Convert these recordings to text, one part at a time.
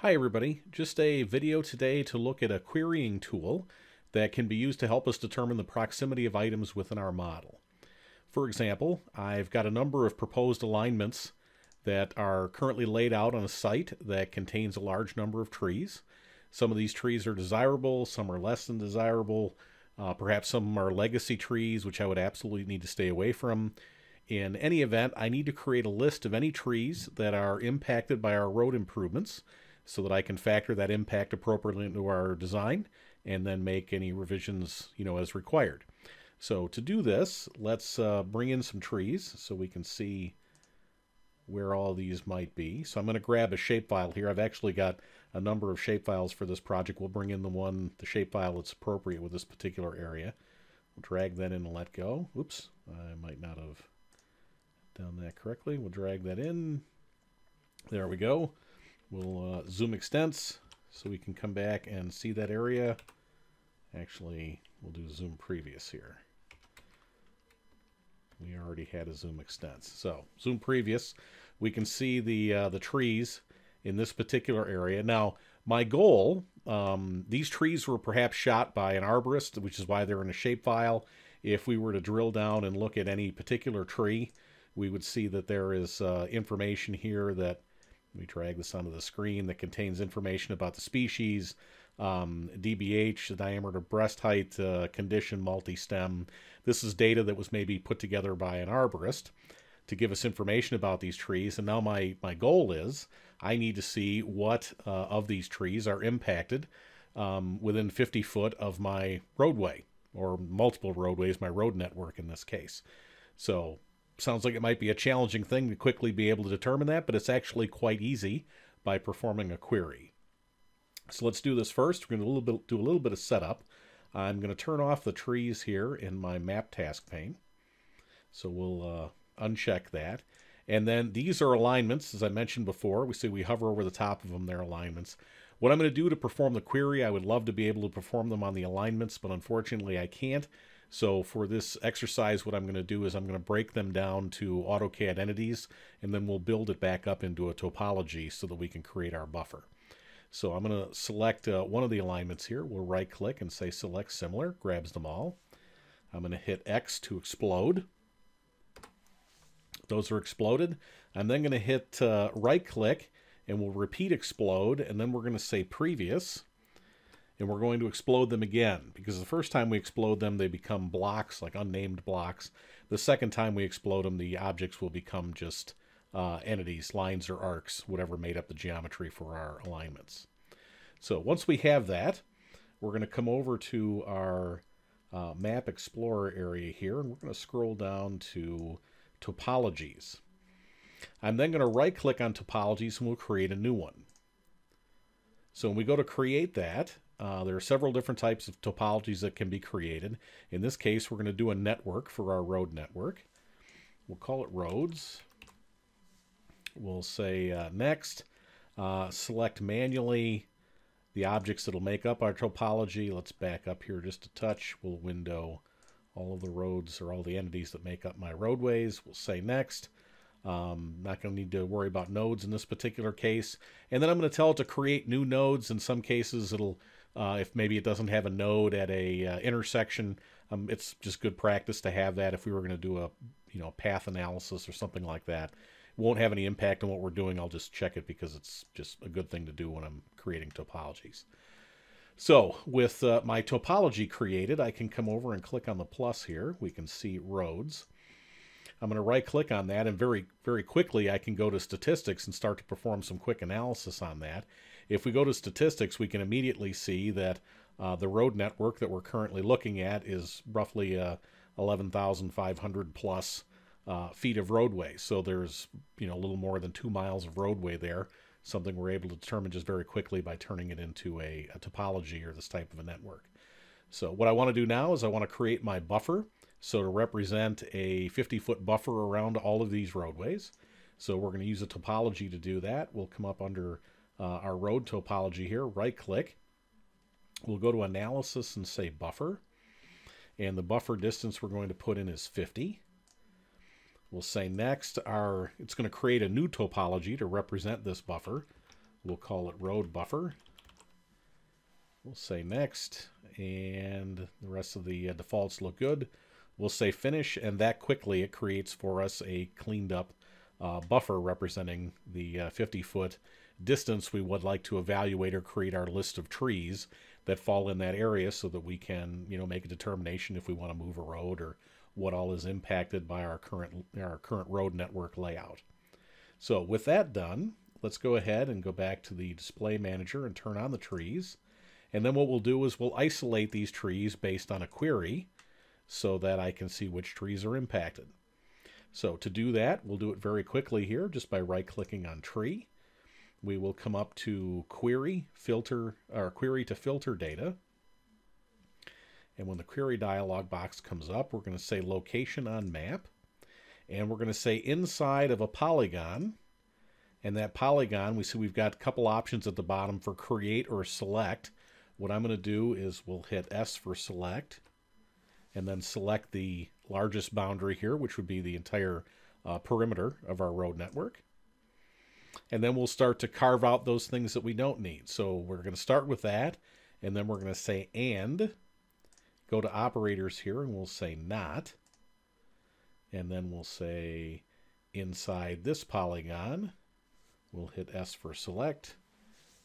Hi everybody, just a video today to look at a querying tool that can be used to help us determine the proximity of items within our model. For example, I've got a number of proposed alignments that are currently laid out on a site that contains a large number of trees. Some of these trees are desirable, some are less than desirable, uh, perhaps some are legacy trees, which I would absolutely need to stay away from. In any event, I need to create a list of any trees that are impacted by our road improvements so that I can factor that impact appropriately into our design and then make any revisions, you know, as required. So to do this, let's uh, bring in some trees so we can see where all these might be. So I'm going to grab a shapefile here. I've actually got a number of shapefiles for this project. We'll bring in the one, the shapefile that's appropriate with this particular area. We'll drag that in and let go. Oops, I might not have done that correctly. We'll drag that in. There we go. We'll uh, zoom extents so we can come back and see that area. Actually, we'll do zoom previous here. We already had a zoom extents. So zoom previous, we can see the uh, the trees in this particular area. Now, my goal, um, these trees were perhaps shot by an arborist, which is why they're in a shapefile. If we were to drill down and look at any particular tree, we would see that there is uh, information here that we drag this onto the screen that contains information about the species, um, DBH, the diameter breast height, uh, condition, multi-stem. This is data that was maybe put together by an arborist to give us information about these trees. And now my, my goal is I need to see what uh, of these trees are impacted um, within 50 foot of my roadway or multiple roadways, my road network in this case. So sounds like it might be a challenging thing to quickly be able to determine that, but it's actually quite easy by performing a query. So let's do this first. We're going to do a little bit, of setup. I'm going to turn off the trees here in my map task pane. So we'll uh, uncheck that. And then these are alignments, as I mentioned before. We see we hover over the top of them, they're alignments. What I'm going to do to perform the query, I would love to be able to perform them on the alignments, but unfortunately I can't. So for this exercise, what I'm going to do is I'm going to break them down to AutoCAD entities, and then we'll build it back up into a topology so that we can create our buffer. So I'm going to select uh, one of the alignments here. We'll right click and say select similar, grabs them all. I'm going to hit X to explode. Those are exploded. I'm then going to hit uh, right click and we'll repeat explode and then we're going to say previous and we're going to explode them again. Because the first time we explode them they become blocks like unnamed blocks. The second time we explode them the objects will become just uh, entities lines or arcs whatever made up the geometry for our alignments. So once we have that we're going to come over to our uh, map explorer area here and we're going to scroll down to topologies. I'm then going to right click on topologies and we'll create a new one. So when we go to create that, uh, there are several different types of topologies that can be created. In this case, we're going to do a network for our road network. We'll call it roads. We'll say uh, next, uh, select manually the objects that'll make up our topology. Let's back up here just a touch. We'll window all of the roads or all the entities that make up my roadways. We'll say next. Um, not going to need to worry about nodes in this particular case. And then I'm going to tell it to create new nodes. In some cases, it'll uh, if maybe it doesn't have a node at a uh, intersection, um, it's just good practice to have that. If we were going to do a you know path analysis or something like that, it won't have any impact on what we're doing. I'll just check it because it's just a good thing to do when I'm creating topologies. So with uh, my topology created, I can come over and click on the plus here. We can see roads. I'm going to right click on that and very, very quickly I can go to statistics and start to perform some quick analysis on that. If we go to statistics, we can immediately see that uh, the road network that we're currently looking at is roughly uh, 11,500 plus uh, feet of roadway. So there's you know a little more than two miles of roadway there. Something we're able to determine just very quickly by turning it into a, a topology or this type of a network. So what I want to do now is I want to create my buffer. So to represent a 50 foot buffer around all of these roadways. So we're going to use a topology to do that. We'll come up under uh, our road topology here, right click. We'll go to analysis and say buffer. And the buffer distance we're going to put in is 50. We'll say next, our it's going to create a new topology to represent this buffer. We'll call it road buffer. We'll say next, and the rest of the uh, defaults look good. We'll say finish, and that quickly it creates for us a cleaned up uh, buffer representing the 50 uh, foot distance we would like to evaluate or create our list of trees that fall in that area so that we can you know make a determination if we want to move a road or what all is impacted by our current our current road network layout. So with that done, let's go ahead and go back to the display manager and turn on the trees. And then what we'll do is we'll isolate these trees based on a query so that I can see which trees are impacted. So to do that, we'll do it very quickly here just by right clicking on tree. We will come up to query, filter, or query to filter data. And when the query dialog box comes up, we're going to say location on map. And we're going to say inside of a polygon. And that polygon, we see we've got a couple options at the bottom for create or select. What I'm going to do is we'll hit S for select and then select the largest boundary here, which would be the entire uh, perimeter of our road network. And then we'll start to carve out those things that we don't need. So we're going to start with that, and then we're going to say and, go to operators here, and we'll say not, and then we'll say inside this polygon, we'll hit S for select,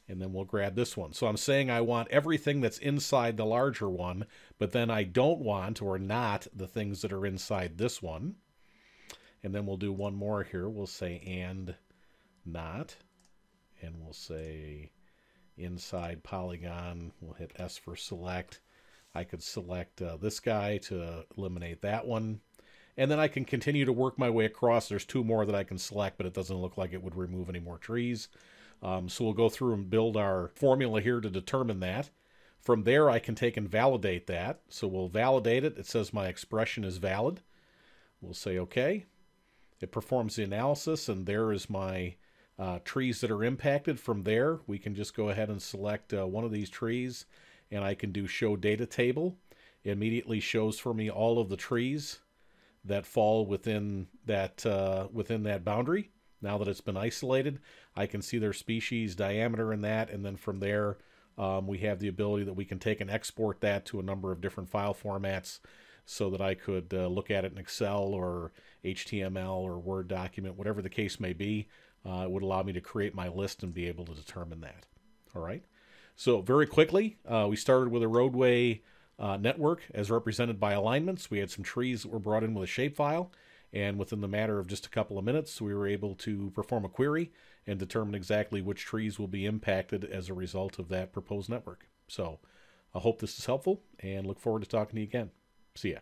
and then we'll grab this one. So I'm saying I want everything that's inside the larger one, but then I don't want or not the things that are inside this one. And then we'll do one more here. We'll say and not, and we'll say inside polygon. We'll hit S for select. I could select uh, this guy to eliminate that one. And then I can continue to work my way across. There's two more that I can select, but it doesn't look like it would remove any more trees. Um, so we'll go through and build our formula here to determine that. From there, I can take and validate that. So we'll validate it. It says my expression is valid. We'll say OK. It performs the analysis, and there is my uh, trees that are impacted. From there, we can just go ahead and select uh, one of these trees, and I can do Show Data Table. It immediately shows for me all of the trees that fall within that uh, within that boundary. Now that it's been isolated, I can see their species, diameter in that, and then from there, um, we have the ability that we can take and export that to a number of different file formats so that I could uh, look at it in Excel or HTML or Word document, whatever the case may be. Uh, it would allow me to create my list and be able to determine that. All right. So very quickly, uh, we started with a roadway uh, network as represented by alignments. We had some trees that were brought in with a shapefile. And within the matter of just a couple of minutes, we were able to perform a query and determine exactly which trees will be impacted as a result of that proposed network. So I hope this is helpful and look forward to talking to you again. See ya.